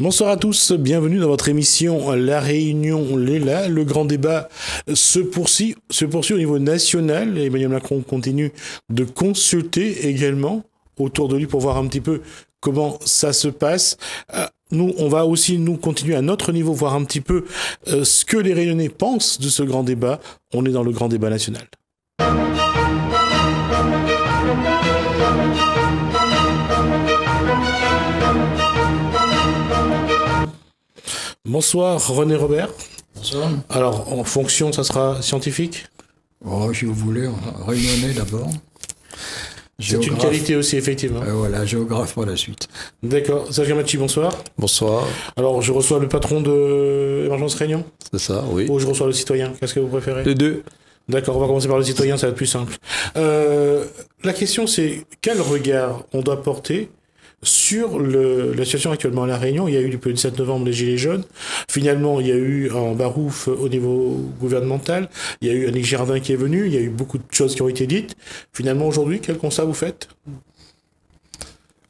Bonsoir à tous, bienvenue dans votre émission La Réunion Léla. Le grand débat se poursuit, se poursuit au niveau national. Emmanuel Macron continue de consulter également autour de lui pour voir un petit peu comment ça se passe. Euh, nous, on va aussi nous continuer à notre niveau, voir un petit peu euh, ce que les Réunionnais pensent de ce grand débat. On est dans le grand débat national. Bonsoir René Robert. Bonsoir. Alors en fonction, ça sera scientifique Oh, si vous voulez, réunionnais d'abord. C'est une qualité aussi, effectivement. Euh, voilà, géographe pour la suite. D'accord. Sergio Machi, bonsoir. Bonsoir. Alors, je reçois le patron de Émergence Réunion C'est ça, oui. Ou je reçois le citoyen Qu'est-ce que vous préférez Les deux. D'accord, on va commencer par le citoyen, ça va être plus simple. Euh, la question, c'est quel regard on doit porter sur le, la situation actuellement à La Réunion, il y a eu depuis le 7 novembre les Gilets jaunes. Finalement, il y a eu un barouf au niveau gouvernemental. Il y a eu Annick Girardin qui est venu. Il y a eu beaucoup de choses qui ont été dites. Finalement, aujourd'hui, quel constat vous faites?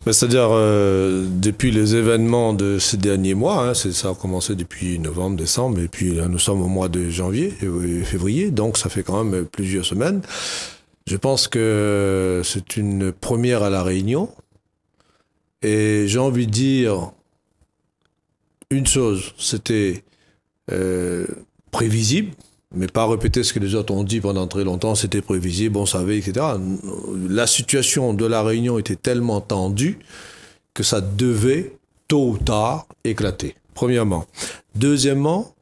Ben, C'est-à-dire, euh, depuis les événements de ces derniers mois, hein, ça a commencé depuis novembre, décembre, et puis là, nous sommes au mois de janvier et février, donc ça fait quand même plusieurs semaines. Je pense que c'est une première à La Réunion. Et j'ai envie de dire une chose, c'était euh, prévisible, mais pas répéter ce que les autres ont dit pendant très longtemps, c'était prévisible, on savait, etc. La situation de la Réunion était tellement tendue que ça devait, tôt ou tard, éclater, premièrement. Deuxièmement,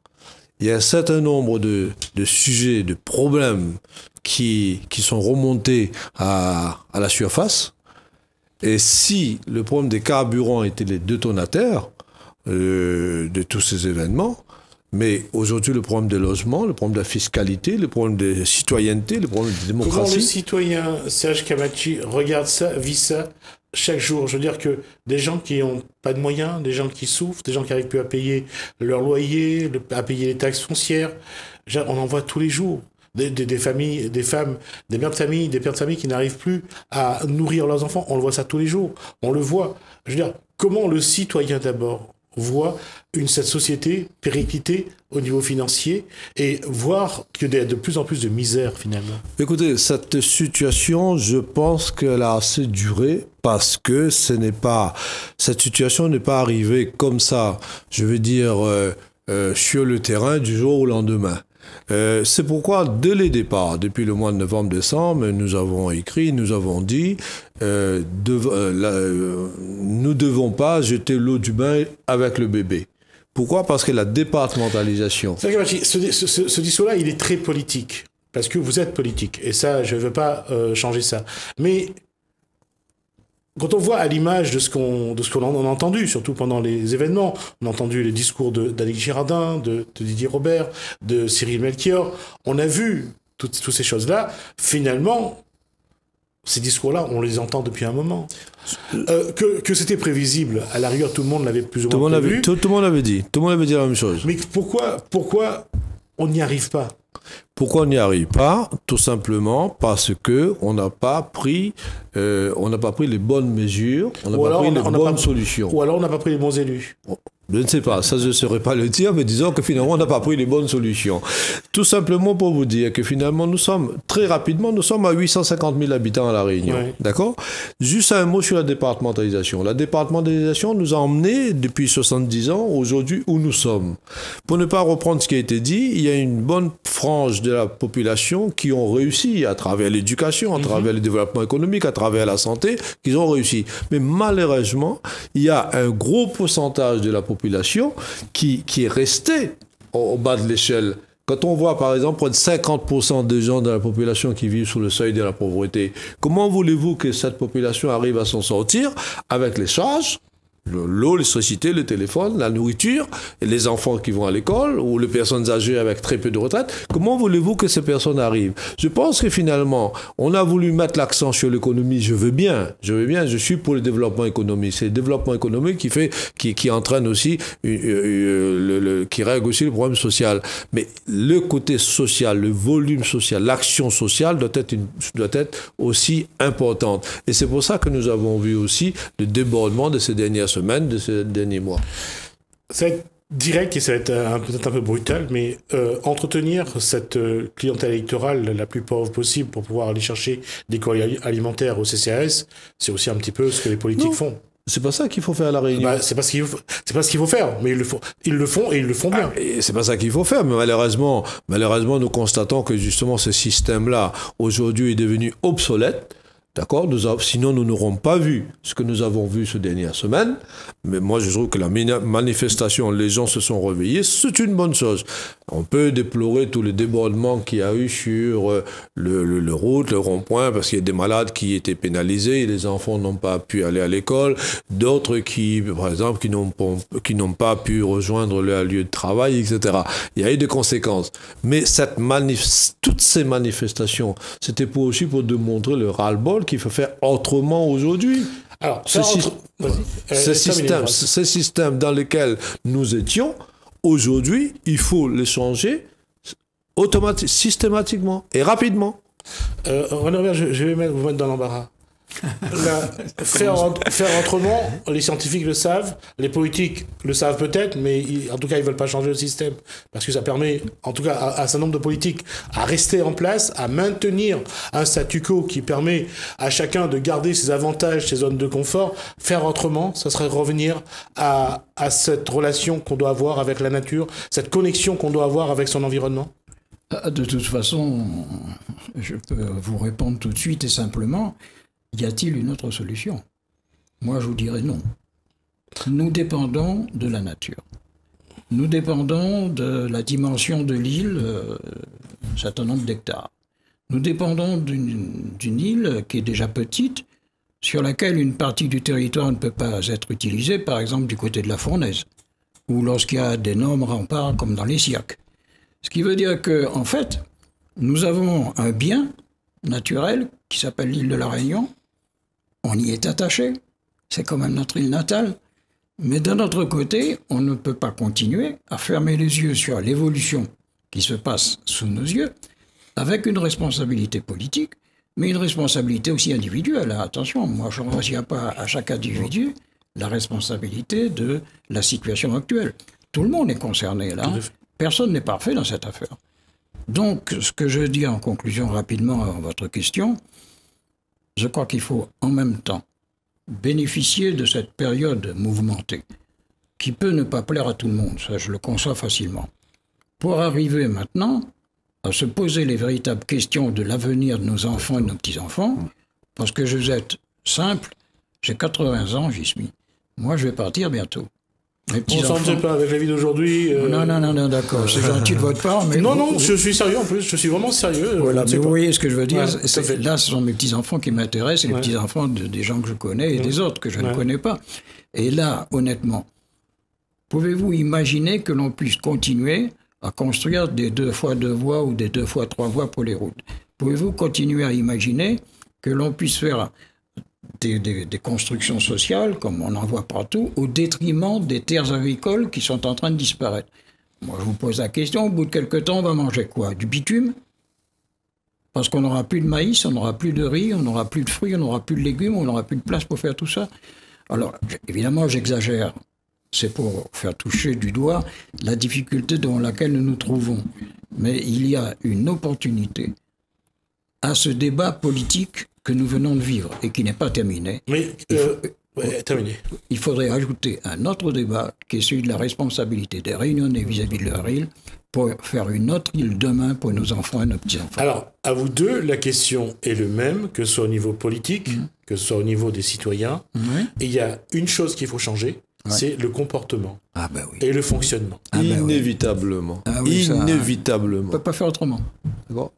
il y a un certain nombre de, de sujets, de problèmes qui, qui sont remontés à, à la surface, et si le problème des carburants était les détonateurs euh, de tous ces événements, mais aujourd'hui, le problème des logements, le problème de la fiscalité, le problème de citoyenneté, le problème de la démocratie. Comment le citoyen Serge Kamachi regarde ça, vit ça chaque jour? Je veux dire que des gens qui n'ont pas de moyens, des gens qui souffrent, des gens qui n'arrivent plus à payer leur loyer, à payer les taxes foncières, on en voit tous les jours des, familles, des femmes, des mères de famille, des pères de famille qui n'arrivent plus à nourrir leurs enfants. On le voit ça tous les jours. On le voit. Je veux dire, comment le citoyen d'abord voit une, cette société péricliter au niveau financier et voir qu'il y a de plus en plus de misère finalement? Écoutez, cette situation, je pense qu'elle a assez duré parce que ce n'est pas, cette situation n'est pas arrivée comme ça, je veux dire, euh, euh, sur le terrain du jour au lendemain. Euh, c'est pourquoi, dès les départs, depuis le mois de novembre-décembre, nous avons écrit, nous avons dit, euh, euh, nous ne devons pas jeter l'eau du bain avec le bébé. Pourquoi? Parce que la départementalisation. Ce, ce discours-là, il est très politique. Parce que vous êtes politique. Et ça, je ne veux pas changer ça. Mais quand on voit à l'image de ce qu'on de ce qu'on a entendu, surtout pendant les événements, on a entendu les discours d'Alec Girardin, de, Didier Robert, de Cyril Melchior, on a vu toutes, ces choses-là. Finalement, ces discours-là, on les entend depuis un moment. Euh, que, que c'était prévisible, à la rigueur, tout le monde l'avait plus ou moins tout, tout, tout, le monde l'avait dit. Tout le monde avait dit la même chose. Mais pourquoi, pourquoi on n'y arrive pas? Pourquoi on n'y arrive pas Tout simplement parce que on n'a pas pris, euh, on n'a pas pris les bonnes mesures, on n'a pas pris les bonnes solutions. Ou alors on n'a pas pris les bons élus. Je ne sais pas, ça je ne saurais pas le dire, mais disons que finalement on n'a pas pris les bonnes solutions. Tout simplement pour vous dire que finalement nous sommes, très rapidement, nous sommes à 850 000 habitants à La Réunion. D'accord? Juste un mot sur la départementalisation. La départementalisation nous a emmenés depuis 70 ans aujourd'hui où nous sommes. Pour ne pas reprendre ce qui a été dit, il y a une bonne frange de la population qui ont réussi à travers l'éducation, à mhm. travers le développement économique, à travers la santé, qu'ils ont réussi. Mais malheureusement, il y a un gros pourcentage de la population population qui, qui est restée au, bas de l'échelle. Quand on voit par exemple près de 50% des gens de la population qui vivent sous le seuil de la pauvreté, comment voulez-vous que cette population arrive à s'en sortir avec les charges l'eau, l'électricité, le téléphone, la nourriture, les enfants qui vont à l'école, ou les personnes âgées avec très peu de retraite, comment voulez-vous que ces personnes arrivent? Je pense que finalement, on a voulu mettre l'accent sur l'économie, je veux bien, je veux bien, je suis pour le développement économique. C'est le développement économique qui fait, qui, qui entraîne aussi, euh, euh, le, qui règle aussi le problème social. Mais le côté social, le volume social, l'action sociale doit être, une, doit être aussi importante. Et c'est pour ça que nous avons vu aussi le débordement de ces dernières de ces derniers mois. Ça va être direct et ça va être un- peut-être un peu brutal, mais euh, entretenir cette euh, clientèle électorale la plus pauvre possible pour pouvoir aller chercher des courriers ali- alimentaires au CCAS, c'est aussi un petit peu ce que les politiques Non. font. C'est pas ça qu'il faut faire à la Réunion. Bah, c'est pas ce qu'il faut, c'est pas ce qu'il faut faire, mais ils le font, ils le font et ils le font bien. Et c'est pas ça qu'il faut faire, mais malheureusement, malheureusement, nous constatons que justement ce système-là, aujourd'hui, est devenu obsolète. D'accord Sinon, nous n'aurons pas vu ce que nous avons vu ces dernières semaines. Mais moi, je trouve que la manifestation, les gens se sont réveillés, c'est une bonne chose. On peut déplorer tous les débordements qu'il y a eu sur euh, le, route, le rond-point, parce qu'il y a des malades qui étaient pénalisés, les enfants n'ont pas pu aller à l'école, d'autres qui, par exemple, qui n'ont pas- pu rejoindre leur lieu de travail, etc. Il y a eu des conséquences. Mais toutes ces manifestations, c'était aussi pour démontrer le ras-le-bol qu'il faut faire autrement aujourd'hui. Alors, Ce entre- euh, Ce système, Phrase. ce système dans lequel nous étions, aujourd'hui, il faut le changer automatiquement, systématiquement et rapidement. Euh, René je, je vais vous mettre dans l'embarras. Faire, faire autrement, les scientifiques le savent, les politiques le savent peut-être, mais en tout cas, ils veulent pas changer le système. Parce que ça permet, en tout cas, à, à un certain nombre de politiques à rester en place, à maintenir un statu quo qui permet à chacun de garder ses avantages, ses zones de confort. Faire autrement, ça serait revenir à, à cette relation qu'on doit avoir avec la nature, cette connexion qu'on doit avoir avec son environnement. Ah, De toute façon, je peux vous répondre tout de suite et simplement, y a-t-il une autre solution? Moi, je vous dirais non. Nous dépendons de la nature. Nous dépendons de la dimension de l'île, euh, un certain nombre d'hectares. Nous dépendons d'une île qui est déjà petite, sur laquelle une partie du territoire ne peut pas être utilisée, par exemple du côté de la fournaise, ou lorsqu'il y a d'énormes remparts comme dans les Siacs. Ce qui veut dire que, en fait, nous avons un bien naturel qui s'appelle l'île de la Réunion. On y est attaché. C'est quand même notre île natale. Mais d'un autre côté, on ne peut pas continuer à fermer les yeux sur l'évolution qui se passe sous nos yeux avec une responsabilité politique, mais une responsabilité aussi individuelle. Attention, moi je ne retiens pas à chaque individu la responsabilité de la situation actuelle. Tout le monde est concerné là. Personne n'est parfait dans cette affaire. Donc, ce que je dis en conclusion rapidement à votre question, je crois qu'il faut en même temps bénéficier de cette période mouvementée, qui peut ne pas plaire à tout le monde, ça je le conçois facilement, pour arriver maintenant à se poser les véritables questions de l'avenir de nos enfants et de nos petits-enfants, parce que je vais être simple, j'ai 80 ans, j'y suis. Moi, je vais partir bientôt. On sait pas avec la vie d'aujourd'hui. euh, Non, non, non, non, d'accord, c'est gentil de votre part, mais... Non, non, vous- je suis sérieux en plus, je suis vraiment sérieux. Voilà, ne mais vous pas. voyez ce que je veux dire. Ouais, là, ce sont mes petits-enfants qui m'intéressent et les petits-enfants de- des gens que je connais et des autres que je ne connais pas. Et là, honnêtement, pouvez-vous imaginer que l'on puisse continuer à construire des deux fois deux voies ou des deux fois trois voies pour les routes? Pouvez-vous continuer à imaginer que l'on puisse faire des, constructions sociales, comme on en voit partout, au détriment des terres agricoles qui sont en train de disparaître Moi, je vous pose la question, au bout de quelques temps, on va manger quoi? Du bitume? Parce qu'on n'aura plus de maïs, on n'aura plus de riz, on n'aura plus de fruits, on n'aura plus de légumes, on n'aura plus de place pour faire tout ça. Alors, évidemment, j'exagère. C'est pour faire toucher du doigt la difficulté dans laquelle nous nous trouvons. Mais il y a une opportunité à ce débat politique que nous venons de vivre et qui n'est pas terminé. Mais, euh, ouais, terminé. Il faudrait ajouter un autre débat qui est celui de la responsabilité des Réunionnais vis-à-vis de leur île pour faire une autre île demain pour nos enfants et nos petits-enfants. Alors, à vous deux, la question est le même, que ce soit au niveau politique, Mm. que ce soit au niveau des citoyens. Et il y a une chose qu'il faut changer, c'est le comportement Ah ben oui. et le fonctionnement. Ah ben oui. Inévitablement. Ah oui, ça- On Inévitablement. peut pas faire autrement. D'accord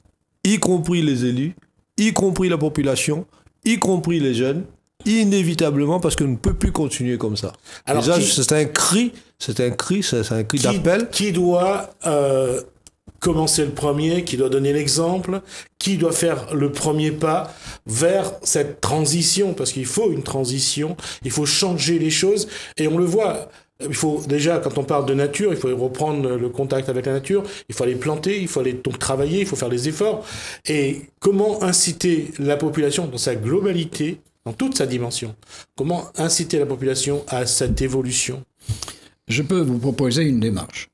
y compris les élus, y compris la population, y compris les jeunes, inévitablement parce qu'on ne peut plus continuer comme ça. Alors, c'est un cri, c'est un cri, c'est un cri d'appel. qui doit euh, commencer le premier, qui doit donner l'exemple, qui doit faire le premier pas vers cette transition, parce qu'il faut une transition, il faut changer les choses, et on le voit. Il faut déjà, quand on parle de nature, il faut reprendre le contact avec la nature, il faut aller planter, il faut aller donc travailler, il faut faire les efforts. Et comment inciter la population dans sa globalité, dans toute sa dimension, comment inciter la population à cette évolution? Je peux vous proposer une démarche.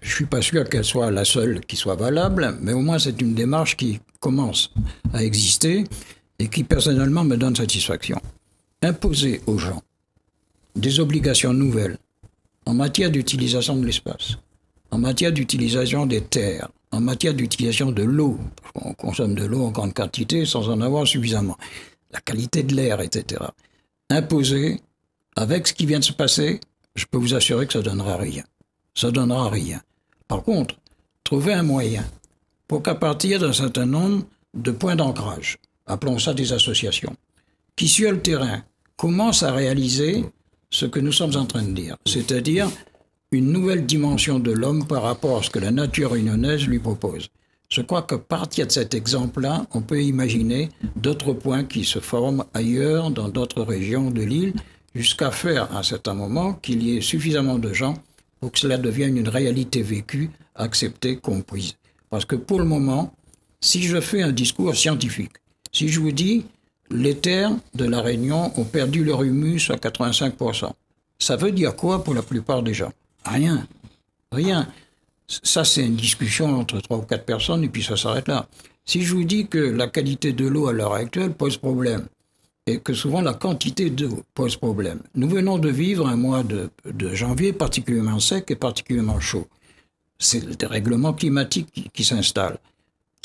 Je ne suis pas sûr qu'elle soit la seule qui soit valable, mais au moins c'est une démarche qui commence à exister et qui personnellement me donne satisfaction. Imposer aux gens des obligations nouvelles en matière d'utilisation de l'espace, en matière d'utilisation des terres, en matière d'utilisation de l'eau, on consomme de l'eau en grande quantité sans en avoir suffisamment, la qualité de l'air, etc. Imposer, avec ce qui vient de se passer, je peux vous assurer que ça donnera rien. Ça donnera rien. Par contre, trouver un moyen pour qu'à partir d'un certain nombre de points d'ancrage, appelons ça des associations, qui sur le terrain commencent à réaliser ce que nous sommes en train de dire, c'est-à-dire une nouvelle dimension de l'homme par rapport à ce que la nature réunionnaise lui propose. Je crois que partir de cet exemple-là, on peut imaginer d'autres points qui se forment ailleurs, dans d'autres régions de l'île, jusqu'à faire à un certain moment qu'il y ait suffisamment de gens pour que cela devienne une réalité vécue, acceptée, comprise. Parce que pour le moment, si je fais un discours scientifique, si je vous dis les terres de la Réunion ont perdu leur humus à 85%, ça veut dire quoi pour la plupart des gens? Rien. Rien. Ça, c'est une discussion entre trois ou quatre personnes et puis ça s'arrête là. Si je vous dis que la qualité de l'eau à l'heure actuelle pose problème, et que souvent la quantité d'eau pose problème. Nous venons de vivre un mois de, janvier particulièrement sec et particulièrement chaud. C'est le dérèglement climatique qui, qui s'installe.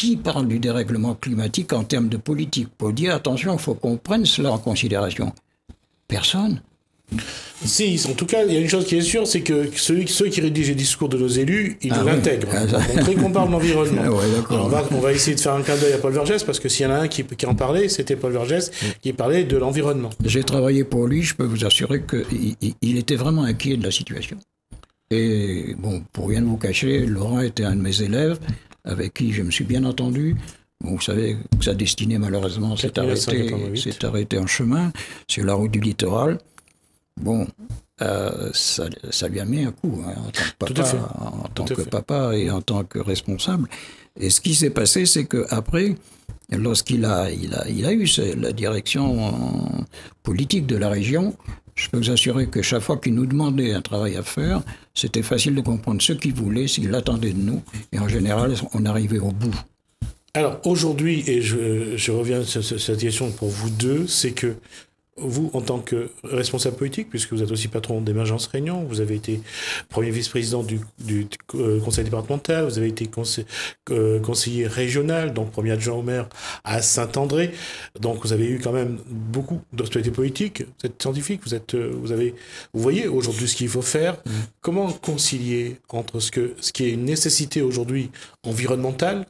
Qui parle du dérèglement climatique en termes de politique Pour dire attention, il faut qu'on prenne cela en considération. Personne. Si, en tout cas, il y a une chose qui est sûre, c'est que ceux, ceux qui rédigent les discours de nos élus, ils ah l'intègrent. Ah, montrer qu'on parle de l'environnement. on, va, on va essayer de faire un clin d'œil à Paul Vergès, parce que s'il y en a un qui, qui en parlait, c'était Paul Vergès, qui parlait de l'environnement. J'ai travaillé pour lui, je peux vous assurer qu'il il était vraiment inquiet de la situation. Et bon, pour rien vous cacher, Laurent était un de mes élèves, avec qui je me suis bien entendu. Bon, vous savez que sa destinée, malheureusement, s'est arrêtée, arrêtée en chemin sur la route du littoral. Bon, euh, ça, ça, lui a mis un coup hein, en tant que papa, en tant que papa et en tant que responsable. Et ce qui s'est passé, c'est qu'après, lorsqu'il a, il a, il a eu la direction politique de la région, je peux vous assurer que chaque fois qu'il nous demandait un travail à faire, c'était facile de comprendre ce qu'il voulait, s'il attendait de nous, et en général, on arrivait au bout. Alors aujourd'hui, et je, je reviens sur cette question pour vous deux, c'est que vous, en tant que responsable politique, puisque vous êtes aussi patron d'Émergence Réunion, vous avez été premier vice-président du, euh, conseil départemental, vous avez été euh, conseiller régional, donc premier adjoint au maire à Saint-André. Donc vous avez eu quand même beaucoup d'autorité politique. Vous êtes scientifique, vous êtes, euh, vous avez, vous voyez aujourd'hui ce qu'il faut faire. Mmh. Comment concilier entre ce que, ce qui est une nécessité aujourd'hui environnementale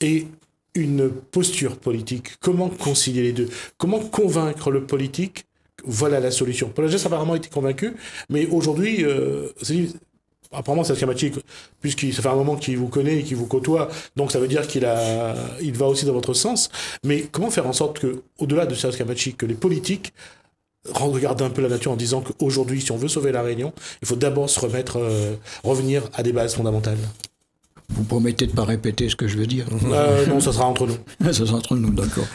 et une posture politique Comment concilier les deux? Comment convaincre le politique? Voilà la solution. Paul Agès apparemment été convaincu, mais aujourd'hui, euh, apparemment schématique, puisqu'il ça fait un moment qu'il vous connaît et qu'il vous côtoie, donc ça veut dire qu'il a, il va aussi dans votre sens. Mais comment faire en sorte que, au-delà de Serge Kamachi, que les politiques regardent un peu la nature en disant qu'aujourd'hui, si on veut sauver la Réunion, il faut d'abord se remettre, euh, revenir à des bases fondamentales? Vous promettez de ne pas répéter ce que je veux dire euh, Non, ça sera entre nous. ça sera entre nous, d'accord.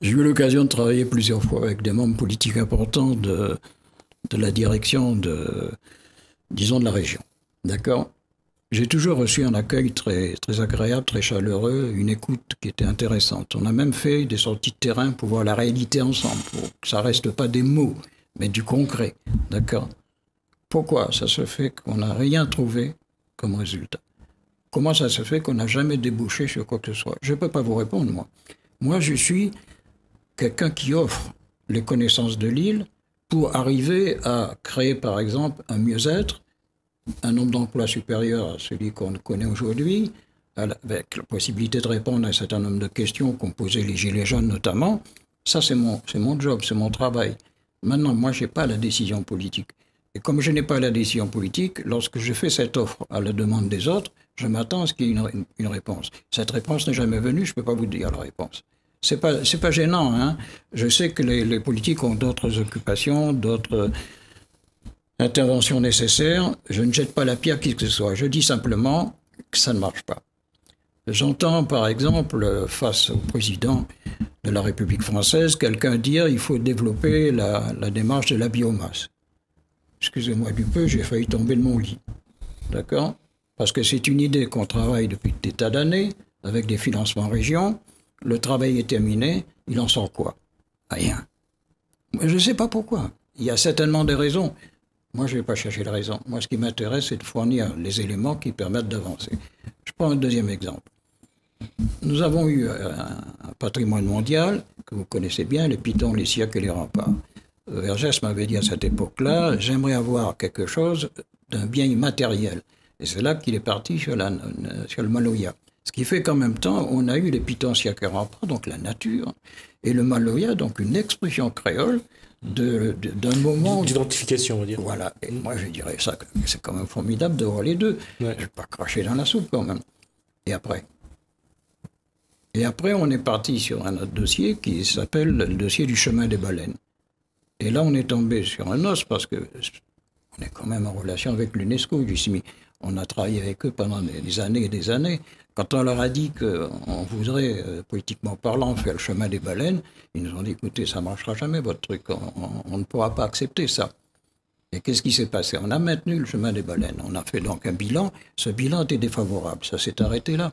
J'ai eu l'occasion de travailler plusieurs fois avec des membres politiques importants de, de la direction de, disons, de la région. D'accord J'ai toujours reçu un accueil très, très agréable, très chaleureux, une écoute qui était intéressante. On a même fait des sorties de terrain pour voir la réalité ensemble, pour que ça reste pas des mots, mais du concret. D'accord Pourquoi ça se fait qu'on n'a rien trouvé comme résultat? Comment ça se fait qu'on n'a jamais débouché sur quoi que ce soit Je ne peux pas vous répondre, moi. Moi, je suis quelqu'un qui offre les connaissances de l'île pour arriver à créer, par exemple, un mieux-être, un nombre d'emplois supérieur à celui qu'on connaît aujourd'hui, avec la possibilité de répondre à un certain nombre de questions qu'ont posées les Gilets jaunes notamment. Ça, c'est mon, mon job, c'est mon travail. Maintenant, moi, je n'ai pas la décision politique. Et comme je n'ai pas la décision politique, lorsque je fais cette offre à la demande des autres, je m'attends à ce qu'il y ait une, réponse. Cette réponse n'est jamais venue, je ne peux pas vous dire la réponse. C'est pas, pas gênant. Hein. Je sais que les, politiques ont d'autres occupations, d'autres interventions nécessaires. Je ne jette pas la pierre qui que ce soit. Je dis simplement que ça ne marche pas. J'entends, par exemple, face au président de la République française, quelqu'un dire qu'il faut développer la démarche de la biomasse. excusez-moi du peu, j'ai failli tomber de mon lit. D'accord? Parce que c'est une idée qu'on travaille depuis des tas d'années, avec des financements régions. Le travail est terminé, il en sort quoi? Rien. Je ne sais pas pourquoi. Il y a certainement des raisons. Moi, je ne vais pas chercher la raison. Moi, ce qui m'intéresse, c'est de fournir les éléments qui permettent d'avancer. Je prends un deuxième exemple. Nous avons eu euh, un patrimoine mondial que vous connaissez bien, les pitons, les siècles et les remparts. Euh, Vergès m'avait dit à cette époque-là, j'aimerais avoir quelque chose d'un bien immatériel. Et c'est là qu'il est parti sur, la, sur le Maloya. Ce qui fait qu'en même temps, on a eu les et remparts, donc la nature, et le Maloya, donc une expression créole d'un moment d'identification, on va dire. Voilà. Et moi, je dirais ça, c'est quand même formidable de voir les deux. Je ne vais pas cracher dans la soupe quand même. Et après? Et après, on est parti sur un autre dossier qui s'appelle le dossier du chemin des baleines. Et là, on est tombé sur un os parce que on est quand même en relation avec l'UNESCO, du CIMI. On a travaillé avec eux pendant des années et des années. Quand on leur a dit qu'on voudrait, euh, politiquement parlant, faire le chemin des baleines, ils nous ont dit écoutez, ça ne marchera jamais votre truc, on, ne pourra pas accepter ça. Et qu'est-ce qui s'est passé? On a maintenu le chemin des baleines. On a fait donc un bilan. Ce bilan était défavorable. Ça s'est arrêté là.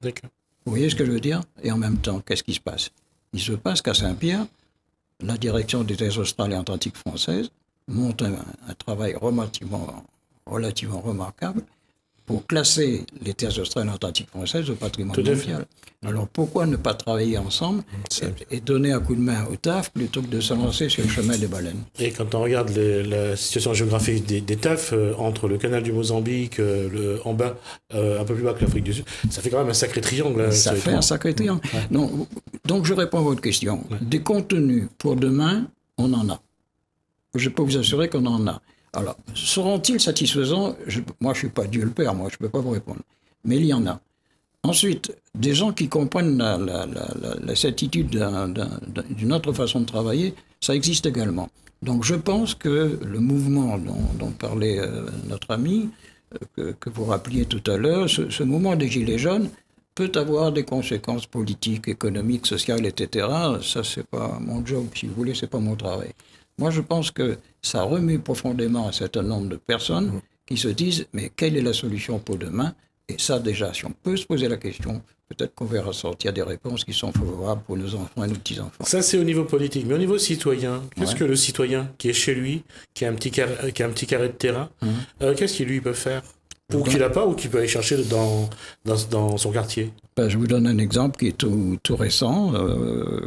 D'accord. Vous voyez ce que je veux dire? Et en même temps, qu'est-ce qui se passe? Il se passe qu'à Saint-Pierre, la direction des terres australes et antarctiques françaises monte un, un travail relativement, relativement remarquable pour classer les terres australes antarctiques françaises au patrimoine mondial. Alors pourquoi ne pas travailler ensemble et, donner un coup de main au TAF plutôt que de se lancer sur le chemin des baleines? Et quand on regarde la situation géographique des, TAF, euh, entre le canal du Mozambique, euh, le, en bas, euh, un peu plus bas que l'Afrique du Sud, ça fait quand même un sacré triangle. Ça fait un sacré triangle. donc je réponds à votre question. Des contenus pour demain, on en a. Je peux vous assurer qu'on en a. Alors, seront-ils satisfaisants? Moi, je ne suis pas Dieu le Père, moi, je ne peux pas vous répondre. Mais il y en a. Ensuite, des gens qui comprennent la, la, certitude d'une autre façon de travailler, ça existe également. Donc je pense que le mouvement dont, parlait euh, notre ami, euh, que, vous rappeliez tout à l'heure, ce, ce, mouvement des Gilets jaunes peut avoir des conséquences politiques, économiques, sociales, etc. Ça, c'est pas mon job, si vous voulez, c'est pas mon travail. Moi, je pense que ça remue profondément un certain nombre de personnes mmh. qui se disent mais quelle est la solution pour demain? Et ça, déjà, si on peut se poser la question, peut-être qu'on verra sortir des réponses qui sont favorables pour nos enfants et nos petits-enfants. Ça, c'est au niveau politique. Mais au niveau citoyen, qu'est-ce que le citoyen qui est chez lui, qui a un petit carré, qui a un petit carré de terrain, mmh. euh, qu'est-ce qu'il lui peut faire? Ou qu'il n'a pas, ou qu'il peut aller chercher dans, dans, dans son quartier? Ben, Je vous donne un exemple qui est tout, tout récent. Euh,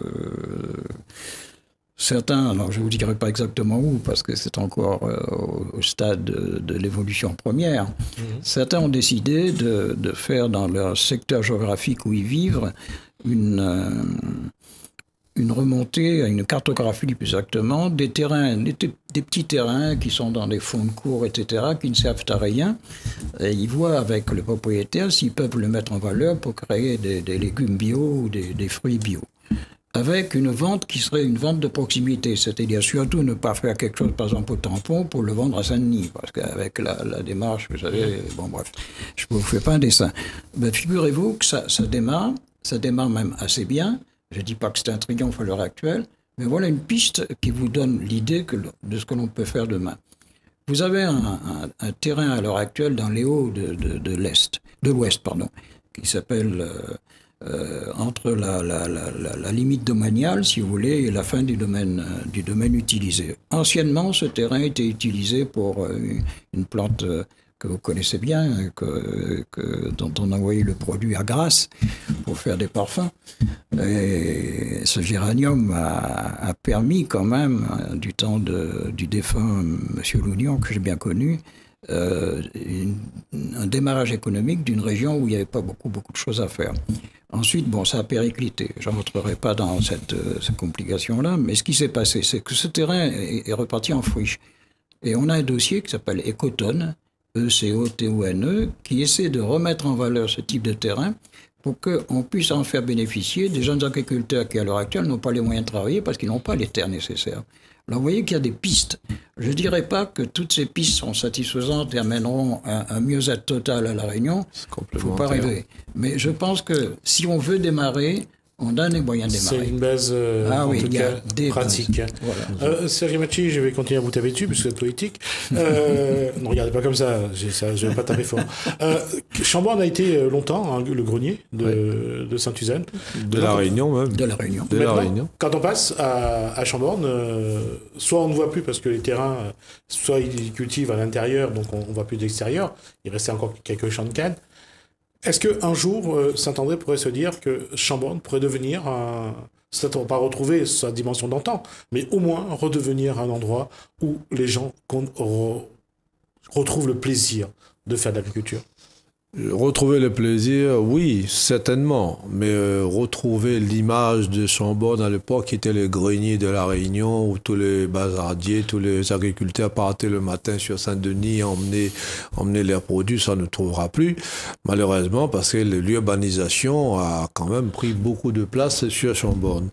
Certains, alors je ne vous dirai pas exactement où, parce que c'est encore euh, au, stade de, l'évolution première, mhm. certains ont décidé de, faire dans leur secteur géographique où ils vivent une, euh, une remontée, une cartographie plus exactement, des terrains, des, petits terrains qui sont dans des fonds de cours, etc., qui ne servent à rien. Et ils voient avec le propriétaire s'ils peuvent le mettre en valeur pour créer des, légumes bio ou des, des fruits bio avec une vente qui serait une vente de proximité, c'est-à-dire surtout ne pas faire quelque chose, par exemple, au tampon pour le vendre à Saint-Denis, parce qu'avec la, démarche, vous savez, bon bref, je ne vous fais pas un dessin. Mais figurez-vous que ça, ça démarre, ça démarre même assez bien, je ne dis pas que c'est un triomphe à l'heure actuelle, mais voilà une piste qui vous donne l'idée de ce que l'on peut faire demain. Vous avez un, terrain à l'heure actuelle dans les hauts de, l'Est, de l'Ouest, pardon, qui s'appelle... Euh, euh, entre la, limite domaniale, si vous voulez, et la fin du domaine, euh, utilisé. Anciennement, ce terrain était utilisé pour euh, une plante que vous connaissez bien, que, dont on envoyait le produit à Grasse pour faire des parfums. Et ce géranium a, permis quand même, du temps du défunt M. Lounion, que j'ai bien connu, euh, un démarrage économique d'une région où il n'y avait pas beaucoup, beaucoup de choses à faire. Ensuite, bon, ça a périclité. Je n'entrerai pas dans cette, euh, cette complication-là, mais ce qui s'est passé, c'est que ce terrain est, reparti en friche. Et on a un dossier qui s'appelle Ecotone, E-C-O-T-O-N-E, qui essaie de remettre en valeur ce type de terrain pour qu'on puisse en faire bénéficier des jeunes agriculteurs qui, à l'heure actuelle, n'ont pas les moyens de travailler parce qu'ils n'ont pas les terres nécessaires. Alors vous voyez qu'il y a des pistes. Je ne dirais pas que toutes ces pistes sont satisfaisantes et amèneront un, mieux-être total à La Réunion. Il ne faut pas rêver. Mais je pense que si on veut démarrer, on a les moyens de démarrer. C'est une base, euh, Ah en oui, tout cas, des pratique. Voilà. Euh, Machi, je vais continuer à vous taper dessus, puisque vous êtes politique. Euh, ne regardez pas comme ça, je ne vais pas taper fort. Euh, Chambord a été euh, longtemps hein, le grenier de, de Saint-Uzanne. De la Réunion même. De la Réunion. De la Réunion. Quand on passe à, à Chambord, euh, soit on ne voit plus parce que les terrains, soit ils cultivent à l'intérieur, donc on ne voit plus d'extérieur. Il restait encore quelques champs de canne. Est-ce qu'un jour, euh, Saint-André pourrait se dire que Chambord pourrait devenir un. C'est-à-dire pas retrouver sa dimension d'antan, mais au moins redevenir un endroit où les gens retrouvent le plaisir de faire de l'agriculture? Retrouver le plaisir, oui, certainement. Mais euh, retrouver l'image de Chambord à l'époque qui était le grenier de la Réunion où tous les bazardiers, tous les agriculteurs partaient le matin sur Saint-Denis emmener, emmener leurs produits, ça ne trouvera plus. Malheureusement, parce que l'urbanisation a quand même pris beaucoup de place sur Chambord.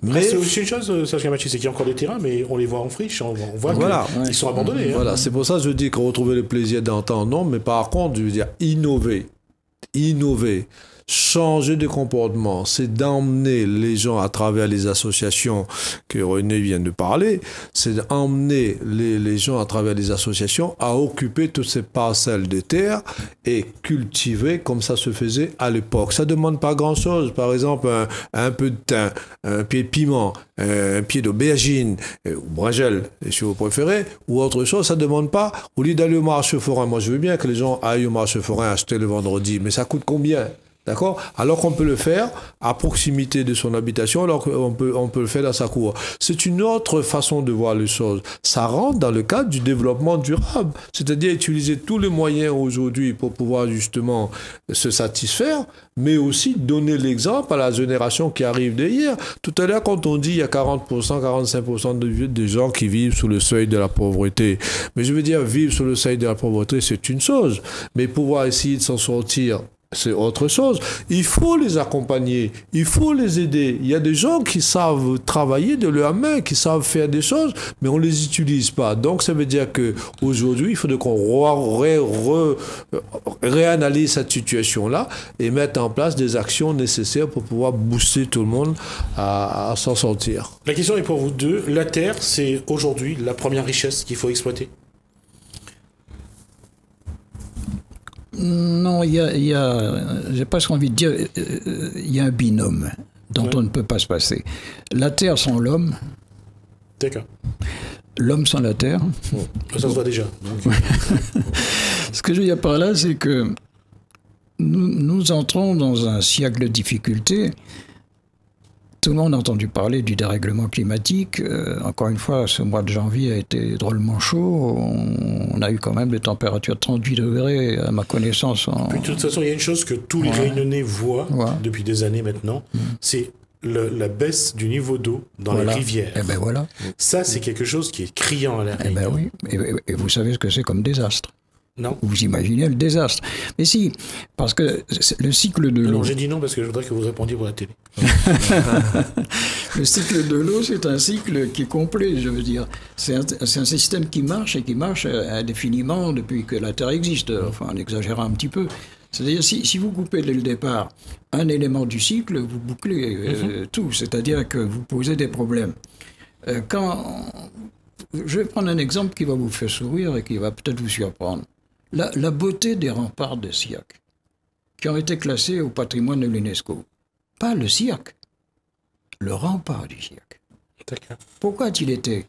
Mais Mais c'est aussi une chose, euh, Serge Gamachi, c'est qu'il y a encore des terrains, mais on les voit en friche, on, on voit Voilà. qu'ils sont abandonnés. hein. Voilà, c'est pour ça que je dis que retrouver le plaisir d'antan, non, mais par contre, je veux dire, innover. Innover. Changer de comportement, c'est d'emmener les gens à travers les associations que René vient de parler, c'est d'emmener les, les gens à travers les associations à occuper toutes ces parcelles de terre et cultiver comme ça se faisait à l'époque. Ça demande pas grand-chose. Par exemple, un, peu de thym, un pied de piment, un pied d'aubergine, euh, ou brinjelle, si vous préférez, ou autre chose, ça demande pas, au lieu d'aller au marché forain, moi je veux bien que les gens aillent au marché forain acheter le vendredi, mais ça coûte combien? D'accord? Alors qu'on peut le faire à proximité de son habitation, alors qu'on peut, on peut le faire dans sa cour. C'est une autre façon de voir les choses. Ça rentre dans le cadre du développement durable. C'est-à-dire utiliser tous les moyens aujourd'hui pour pouvoir justement se satisfaire, mais aussi donner l'exemple à la génération qui arrive d'hier. Tout à l'heure, quand on dit il y a 40%, 45% de, de gens qui vivent sous le seuil de la pauvreté, mais je veux dire, vivre sous le seuil de la pauvreté, c'est une chose, mais pouvoir essayer de s'en sortir c'est autre chose. Il faut les accompagner, il faut les aider. Il y a des gens qui savent travailler de leurs mains, qui savent faire des choses, mais on les utilise pas. Donc ça veut dire que aujourd'hui, il faudrait qu'on ré, ré, réanalyse cette situation-là et mettre en place des actions nécessaires pour pouvoir booster tout le monde à s'en sortir. La question est pour vous deux. La terre, c'est aujourd'hui la première richesse qu'il faut exploiter? Non, il y a, y a j'ai presque envie de dire, il y a un binôme dont Ouais. on ne peut pas se passer. La terre sans l'homme, D'accord. l'homme sans la terre. Ça se voit déjà. Donc, Ce que je veux dire par là, c'est que nous, nous entrons dans un siècle de difficultés. Tout le monde a entendu parler du dérèglement climatique. Euh, encore une fois, ce mois de janvier a été drôlement chaud. On, on a eu quand même des températures de 38 degrés, à ma connaissance. En... Puis de toute façon, il y a une chose que tous les Ouais. Réunionnais voient Ouais. depuis des années maintenant, c'est le- la baisse du niveau d'eau dans Voilà. les rivières. Eh ben voilà. Ça, c'est quelque chose qui est criant à la Eh Réunion. ben oui. Et- et vous savez ce que c'est comme désastre. Non Vous imaginez le désastre. Mais si, parce que le cycle de l'eau. Non, j'ai dit non parce que je voudrais que vous répondiez pour la télé. Le cycle de l'eau, c'est un cycle qui est complet, je veux dire. C'est un, système qui marche et qui marche indéfiniment depuis que la Terre existe, enfin en exagérant un petit peu. C'est-à-dire, si, si vous coupez dès le départ un élément du cycle, vous bouclez euh, tout. C'est-à-dire que vous posez des problèmes. Euh, quand, je vais prendre un exemple qui va vous faire sourire et qui va peut-être vous surprendre. La, la beauté des remparts de Siac, qui ont été classés au patrimoine de l'UNESCO. Pas le cirque, le rempart du Siac. D'accord. Pourquoi a-t-il été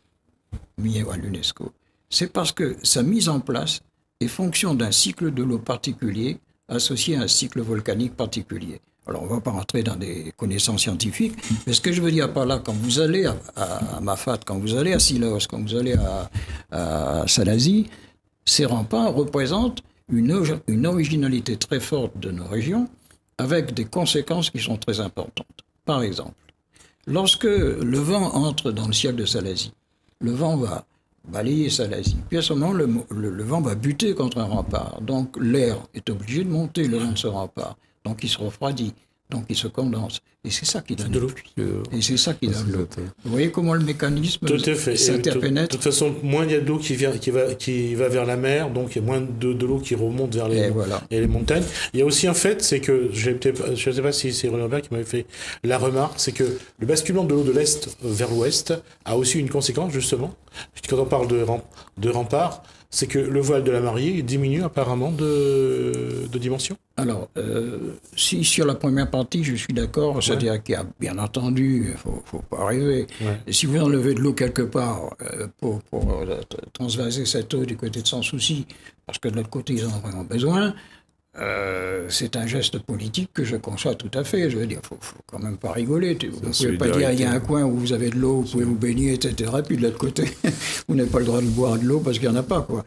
mis à l'UNESCO? C'est parce que sa mise en place est fonction d'un cycle de l'eau particulier associé à un cycle volcanique particulier. Alors, on ne va pas rentrer dans des connaissances scientifiques, mais ce que je veux dire par là, quand vous allez à, à- à Mafat, quand vous allez à Silos, quand vous allez à, à Salazie, ces remparts représentent une, or- une originalité très forte de nos régions, avec des conséquences qui sont très importantes. Par exemple, lorsque le vent entre dans le ciel de Salazie, le vent va balayer Salazie, puis à ce moment, le, mo- le- le vent va buter contre un rempart. Donc l'air est obligé de monter le long de ce rempart. Donc il se refroidit. Donc il se condense. Et c'est ça qui donne de l'eau. Et c'est ça qui donne l'eau. Vous voyez comment le mécanisme s'interpénètre De toute façon, moins il y a d'eau qui, vient, qui, va, qui va vers la mer, donc il y a moins de, de l'eau qui remonte vers les, et les montagnes. Il y a aussi un fait, c'est que, je ne sais pas si c'est René Robert qui m'avait fait la remarque, c'est que le basculement de l'eau de l'Est vers l'Ouest a aussi une conséquence, justement. Quand on parle de, de rempart, c'est que le voile de la mariée diminue apparemment de, de dimension. Alors, euh, si sur la première partie, je suis d'accord, c'est-à-dire qu'il y a bien entendu, il ne faut, pas arriver. Si vous enlevez de l'eau quelque part euh, pour, pour euh, transvaser cette eau du côté de Sans Souci, parce que de l'autre côté, ils en ont vraiment besoin, euh, c'est un geste politique que je conçois tout à fait. Je veux dire, il faut, faut quand même pas rigoler. Vous ne pouvez pas dire il y a un coin où vous avez de l'eau, vous pouvez vous baigner, etc. Puis de l'autre côté, vous n'avez pas le droit de boire de l'eau parce qu'il n'y en a pas. Quoi.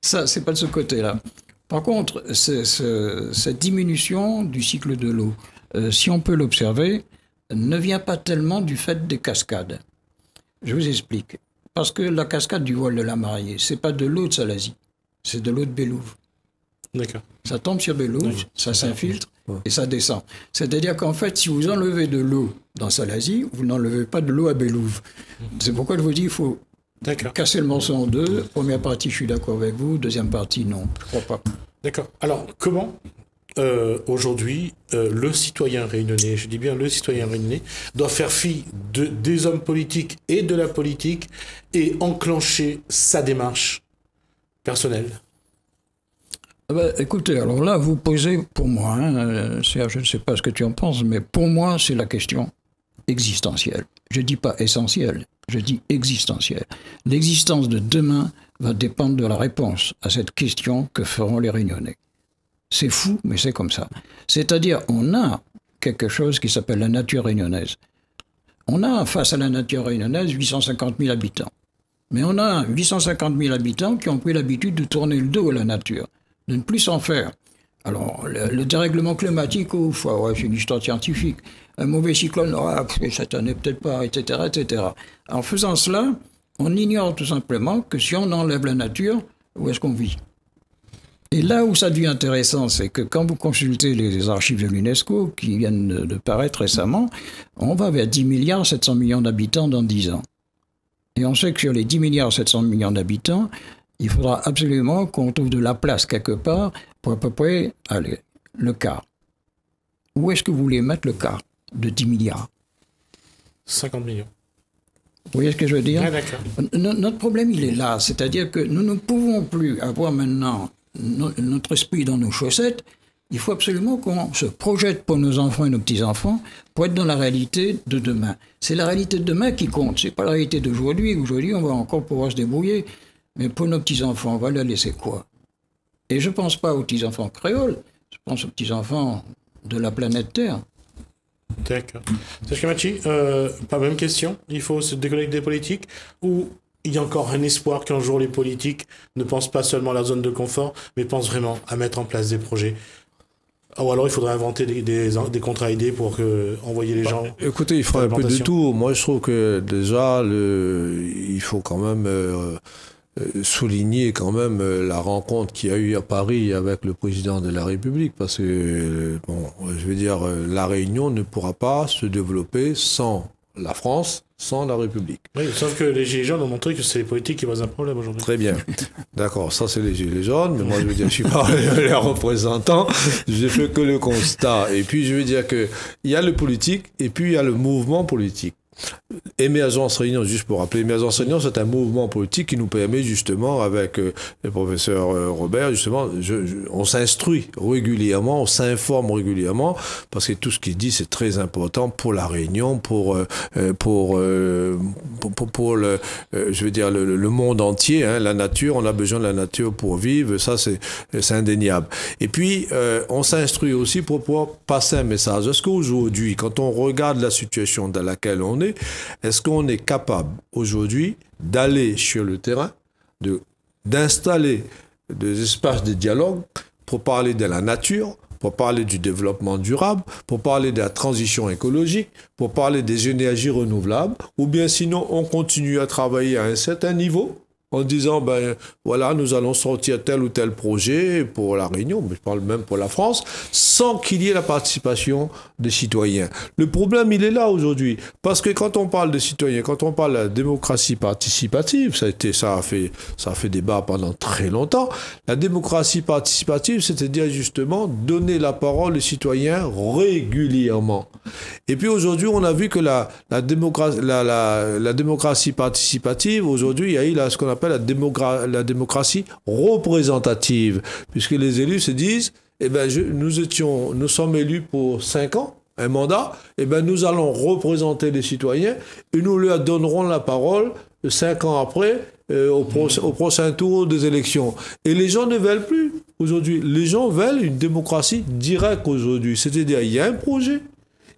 Ça, c'est pas de ce côté-là. Par contre, cette diminution du cycle de l'eau, euh, si on peut l'observer, ne vient pas tellement du fait des cascades. Je vous explique. Parce que la cascade du voile de la mariée, c'est pas de l'eau de Salazie, c'est de l'eau de Bélouve. Ça tombe sur Bélouve, ça s'infiltre et ça descend. C'est-à-dire qu'en fait, si vous enlevez de l'eau dans Salazie, vous n'enlevez pas de l'eau à Bélouve. C'est pourquoi je vous dis il faut casser le morceau en deux. Première partie, je suis d'accord avec vous. Deuxième partie, non, je crois pas. D'accord. Alors, comment euh, aujourd'hui, euh, le citoyen réunionnais, je dis bien le citoyen réunionnais, doit faire fi de, des hommes politiques et de la politique et enclencher sa démarche personnelle? Bah, écoutez, alors là, vous posez pour moi, hein, euh, je ne sais pas ce que tu en penses, mais pour moi, c'est la question existentielle. Je ne dis pas essentielle, je dis existentielle. L'existence de demain va dépendre de la réponse à cette question que feront les Réunionnais. C'est fou, mais c'est comme ça. C'est-à-dire, on a quelque chose qui s'appelle la nature réunionnaise. On a face à la nature réunionnaise 850 000 habitants. Mais on a 850 000 habitants qui ont pris l'habitude de tourner le dos à la nature de ne plus s'en faire. Alors, le, dérèglement climatique, ouf, ouais, c'est une histoire scientifique. Un mauvais cyclone, ah, cette année peut-être pas, etc., etc. En faisant cela, on ignore tout simplement que si on enlève la nature, où est-ce qu'on vit? Et là où ça devient intéressant, c'est que quand vous consultez les archives de l'UNESCO, qui viennent de paraître récemment, on va vers 10 milliards 700 millions d'habitants dans 10 ans. Et on sait que sur les 10 milliards 700 millions d'habitants, il faudra absolument qu'on trouve de la place quelque part pour à peu près, allez, le quart. Où est-ce que vous voulez mettre le quart de 10 milliards? 50 millions. Vous voyez ce que je veux dire? Notre problème, il est là. C'est-à-dire que nous ne pouvons plus avoir maintenant notre esprit dans nos chaussettes. Il faut absolument qu'on se projette pour nos enfants et nos petits-enfants pour être dans la réalité de demain. C'est la réalité de demain qui compte. C'est pas la réalité d'aujourd'hui. Aujourd'hui, on va encore pouvoir se débrouiller. Mais pour nos petits-enfants, on va leur laisser quoi? Et je ne pense pas aux petits-enfants créoles, je pense aux petits-enfants de la planète Terre. D'accord. Serge Kamachi, euh, pas même question. Il faut se déconnecter des politiques ou il y a encore un espoir qu'un jour les politiques ne pensent pas seulement à la zone de confort, mais pensent vraiment à mettre en place des projets ou alors il faudrait inventer des, des, contrats aidés pour que, envoyer les bah, gens. écoutez, il faut un peu de tout. Moi, je trouve que déjà, le, il faut quand même euh, souligner quand même euh, la rencontre qu'il y a eu à Paris avec le président de la République, parce que, euh, bon, je veux dire, la Réunion ne pourra pas se développer sans la France, sans la République. Oui, sauf que les Gilets jaunes ont montré que c'est les politiques qui posent un problème aujourd'hui. Très bien. D'accord, ça c'est les Gilets jaunes, mais moi je veux dire, je suis pas les représentants, je fais que le constat. Et puis je veux dire que il y a le politique et puis il y a le mouvement politique. Émergence Réunion, juste pour rappeler, Émergence Réunion, c'est un mouvement politique qui nous permet justement, avec euh, le professeur euh, Robert, justement, on s'instruit régulièrement, on s'informe régulièrement, parce que tout ce qu'il dit, c'est très important pour la Réunion, pour, euh, pour, pour, le, je veux dire, le, monde entier, hein, la nature, on a besoin de la nature pour vivre, ça c'est indéniable. Et puis, on s'instruit aussi pour pouvoir passer un message. Est-ce qu'aujourd'hui, quand on regarde la situation dans laquelle on est, est-ce qu'on est capable aujourd'hui d'aller sur le terrain, d'installer des espaces de dialogue pour parler de la nature, pour parler du développement durable, pour parler de la transition écologique, pour parler des énergies renouvelables, ou bien sinon on continue à travailler à un certain niveau, en disant, ben voilà, nous allons sortir tel ou tel projet pour la Réunion, mais je parle même pour la France, sans qu'il y ait la participation des citoyens. Le problème, il est là aujourd'hui, parce que quand on parle des citoyens, quand on parle de la démocratie participative, ça a, été, ça a, fait, ça a fait débat pendant très longtemps, la démocratie participative, c'est-à-dire justement donner la parole aux citoyens régulièrement. Et puis aujourd'hui, on a vu que la, la, démocratie, la, la, démocratie participative, aujourd'hui, il y a eu là, ce qu'on appelle la, la démocratie représentative, puisque les élus se disent, eh ben, nous étions, nous sommes élus pour cinq ans, un mandat, eh ben, nous allons représenter les citoyens et nous leur donnerons la parole cinq ans après euh, au, au, prochain tour des élections. Et les gens ne veulent plus aujourd'hui. Les gens veulent une démocratie directe aujourd'hui. C'est-à-dire, il y a un projet,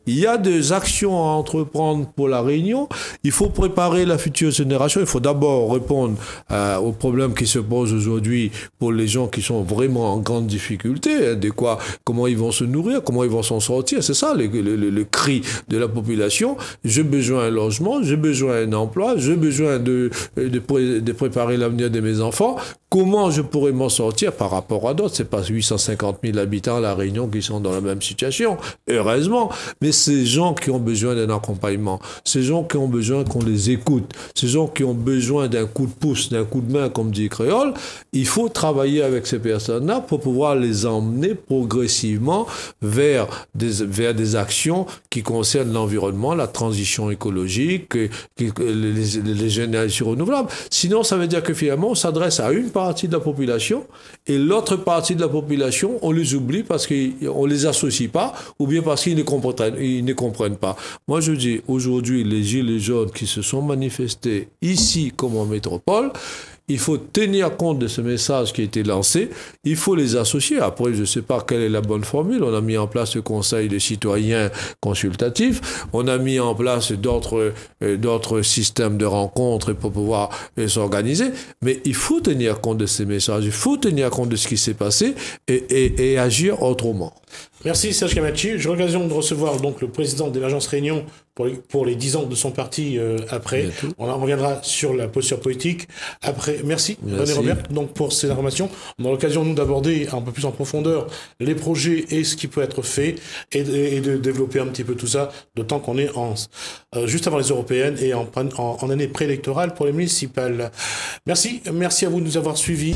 il y a des actions à entreprendre pour la Réunion. Il faut préparer la future génération. Il faut d'abord répondre euh, aux problèmes qui se posent aujourd'hui pour les gens qui sont vraiment en grande difficulté. Hein, de quoi, comment ils vont se nourrir, comment ils vont s'en sortir. C'est ça le, cri de la population. J'ai besoin d'un logement, j'ai besoin d'un emploi, j'ai besoin de, de, de préparer l'avenir de mes enfants. Comment je pourrais m'en sortir par rapport à d'autres? C'est pas 850 000 habitants à La Réunion qui sont dans la même situation, heureusement. Mais ces gens qui ont besoin d'un accompagnement, ces gens qui ont besoin qu'on les écoute, ces gens qui ont besoin d'un coup de pouce, d'un coup de main, comme dit Créole, il faut travailler avec ces personnes-là pour pouvoir les emmener progressivement vers des, vers des actions qui concernent l'environnement, la transition écologique, les, les énergies renouvelables. Sinon, ça veut dire que finalement, on s'adresse à une partie de la population et l'autre partie de la population, on les oublie parce qu'on ne les associe pas ou bien parce qu'ils ne comprennent, ils ne comprennent pas. Moi, je dis aujourd'hui, les gilets jaunes qui se sont manifestés ici comme en métropole, il faut tenir compte de ce message qui a été lancé, il faut les associer. Après, je ne sais pas quelle est la bonne formule. On a mis en place le Conseil des citoyens consultatifs, on a mis en place d'autres euh, systèmes de rencontres pour pouvoir euh, s'organiser, mais il faut tenir compte de ces messages, il faut tenir compte de ce qui s'est passé et agir autrement. Merci Serge Kamachi. J'ai l'occasion de recevoir donc le président d'Émergence Réunion pour les, pour les 10 ans de son parti euh, après. On en reviendra sur la posture politique après. Merci, René Robert donc pour ces informations. On a l'occasion nous d'aborder un peu plus en profondeur les projets et ce qui peut être fait et de, développer un petit peu tout ça, d'autant qu'on est en euh, juste avant les européennes et en, en, en année préélectorale pour les municipales. Merci, merci à vous de nous avoir suivis.